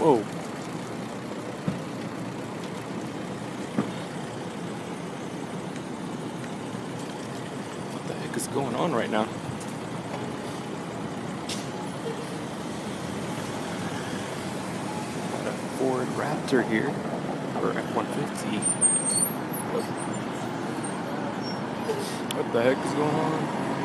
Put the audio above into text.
Whoa. What the heck is going on right now? Got a Ford Raptor here, or F-150. What the heck is going on?